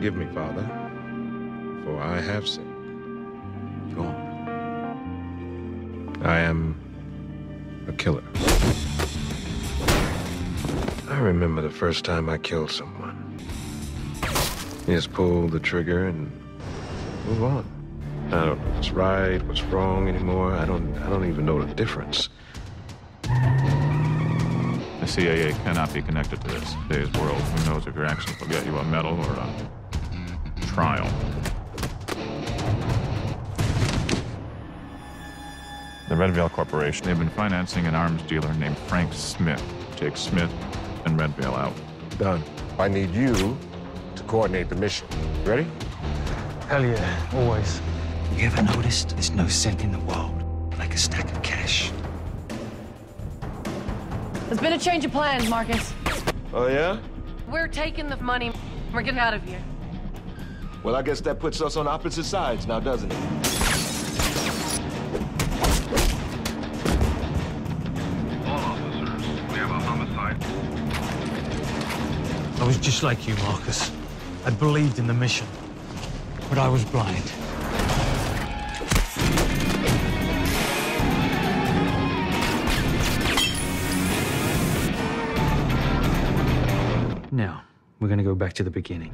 Forgive me, Father, for I have sinned. Go on. I am a killer. I remember the first time I killed someone. Just pull the trigger and move on. I don't know what's right, what's wrong anymore. I don't I don't even know the difference. The CIA cannot be connected to this. Today's world, who knows if your actions will get you a medal or a trial. The Red Veil Corporation, they've been financing an arms dealer named Frank Smith. Take Smith and Red Veil out. Done. I need you to coordinate the mission. Ready? Hell yeah, always. You ever noticed there's no scent in the world like a stack of cash? There's been a change of plans, Marcus. Oh, yeah? We're taking the money. We're getting out of here. Well, I guess that puts us on opposite sides now, doesn't it? I was just like you, Marcus. I believed in the mission, but I was blind. Now, we're gonna go back to the beginning.